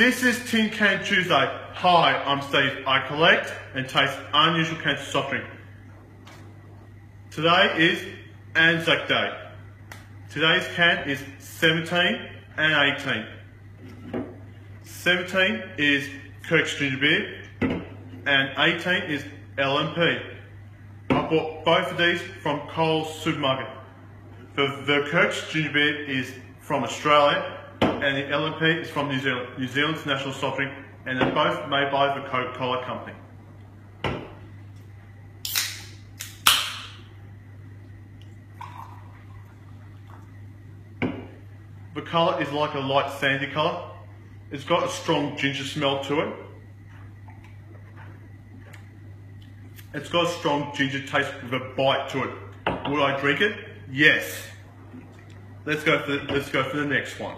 This is Tin Can Tuesday. Hi, I'm Steve. I collect and taste unusual cans of soft drink. Today is Anzac Day. Today's can is 17 and 18. 17 is Kirk's Ginger Beer and 18 is L&P. I bought both of these from Coles Supermarket. The, the Kirk's Ginger Beer is from Australia and the L&P is from New Zealand, New Zealand's national soft drink, and they're both made by the Coca-Cola company. The colour is like a light sandy colour. It's got a strong ginger smell to it. It's got a strong ginger taste with a bite to it. Would I drink it? Yes. Let's go for the, let's go for the next one.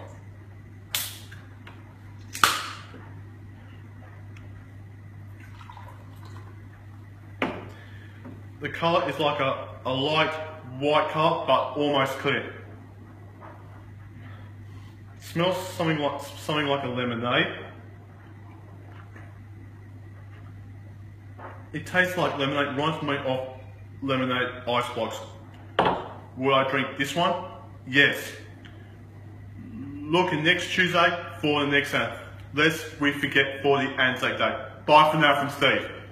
The colour is like a, a light white colour but almost clear. Smells something like something like a lemonade. It tastes like lemonade, reminds me of lemonade ice blocks. Would I drink this one? Yes. Look next Tuesday for the next ad. Lest we forget for the Anzac Day. Bye for now from Steve.